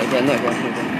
那边那边那边